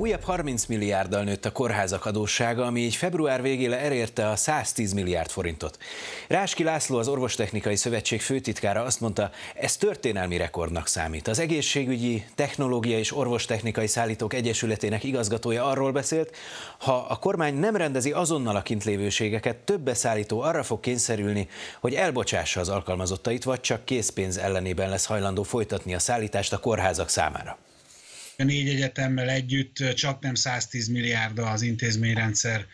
Újabb 30 milliárddal nőtt a kórházak adóssága, ami így február végére elérte a 110 milliárd forintot. Ráski László, az Orvostechnikai Szövetség főtitkára azt mondta, ez történelmi rekordnak számít. Az Egészségügyi, Technológia és Orvostechnikai Szállítók Egyesületének igazgatója arról beszélt, ha a kormány nem rendezi azonnal a kintlévőségeket, több beszállító arra fog kényszerülni, hogy elbocsássa az alkalmazottait, vagy csak készpénz ellenében lesz hajlandó folytatni a szállítást a kórházak számára. A négy egyetemmel együtt csak nem 110 milliárd az intézményrendszer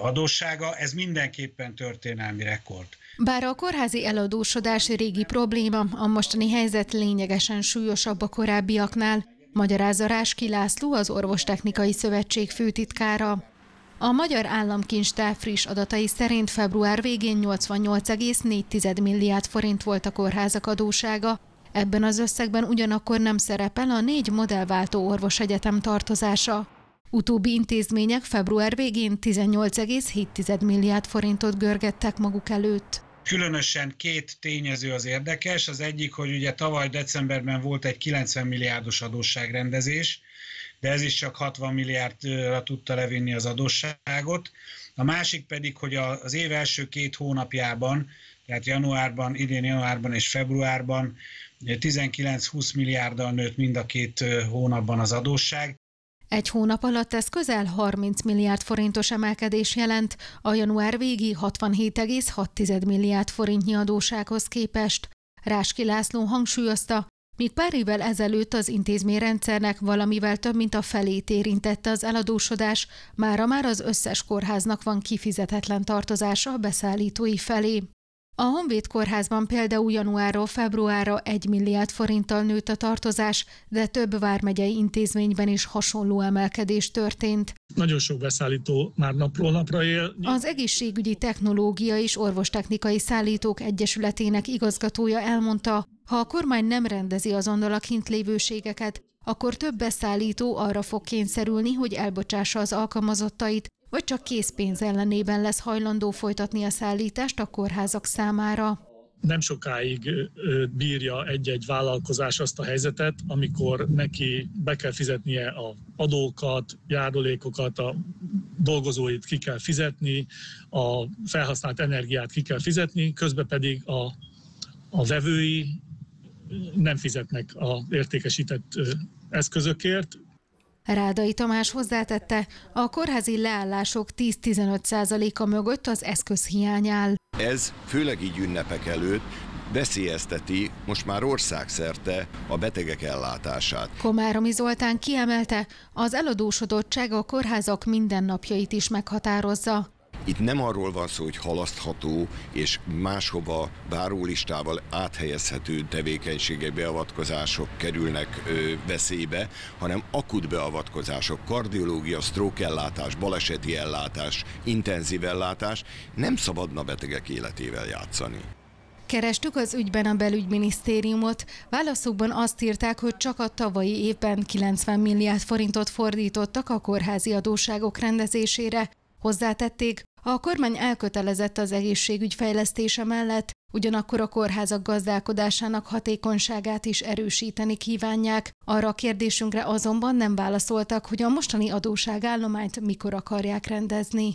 adóssága, ez mindenképpen történelmi rekord. Bár a kórházi eladósodás régi probléma, a mostani helyzet lényegesen súlyosabb a korábbiaknál, magyarázza Ráski László, az Orvostechnikai Szövetség főtitkára. A Magyar Államkincstár friss adatai szerint február végén 88,4 milliárd forint volt a kórházak adósága, Ebben az összegben ugyanakkor nem szerepel a négy modellváltó orvosegyetem tartozása. Utóbbi intézmények február végén 18,7 milliárd forintot görgettek maguk előtt. Különösen két tényező az érdekes. Az egyik, hogy ugye tavaly decemberben volt egy 90 milliárdos adósságrendezés, de ez is csak 60 milliárdra tudta levinni az adósságot. A másik pedig, hogy az év első két hónapjában, tehát januárban, idén januárban és februárban 19-20 milliárddal nőtt mind a két hónapban az adósság. Egy hónap alatt ez közel 30 milliárd forintos emelkedés jelent, a január végi 67,6 milliárd forintnyi adósághoz képest. Ráski László hangsúlyozta, míg pár évvel ezelőtt az intézményrendszernek valamivel több mint a felét érintette az eladósodás, mára már az összes kórháznak van kifizetetlen tartozása a beszállítói felé. A Honvéd kórházban például januárról februárra 1 milliárd forinttal nőtt a tartozás, de több vármegyei intézményben is hasonló emelkedés történt. Nagyon sok beszállító már napról napra él. Az Egészségügyi Technológia és Orvostechnikai Szállítók Egyesületének igazgatója elmondta, ha a kormány nem rendezi azonnal a kint lévőségeket, akkor több beszállító arra fog kényszerülni, hogy elbocsássa az alkalmazottait, vagy csak készpénz ellenében lesz hajlandó folytatni a szállítást a kórházak számára? Nem sokáig bírja egy-egy vállalkozás azt a helyzetet, amikor neki be kell fizetnie a adókat, járulékokat, a dolgozóit ki kell fizetni, a felhasznált energiát ki kell fizetni, közben pedig a, a vevői nem fizetnek az értékesített eszközökért, Rádai Tamás hozzátette, a kórházi leállások 10-15%-a mögött az eszközhiány áll. Ez főleg így ünnepek előtt veszélyezteti most már országszerte a betegek ellátását. Komáromi Zoltán kiemelte, az eladósodottság a kórházak mindennapjait is meghatározza. Itt nem arról van szó, hogy halasztható és máshova várólistával áthelyezhető tevékenységek, beavatkozások kerülnek ö, veszélybe, hanem akut beavatkozások, kardiológia, stroke ellátás, baleseti ellátás, intenzív ellátás, nem szabadna betegek életével játszani. Kerestük az ügyben a belügyminisztériumot. Válaszokban azt írták, hogy csak a tavalyi évben 90 milliárd forintot fordítottak a kórházi adósságok rendezésére. Hozzátették, a kormány elkötelezett az egészségügy fejlesztése mellett, ugyanakkor a kórházak gazdálkodásának hatékonyságát is erősíteni kívánják. Arra a kérdésünkre azonban nem válaszoltak, hogy a mostani adóságállományt mikor akarják rendezni.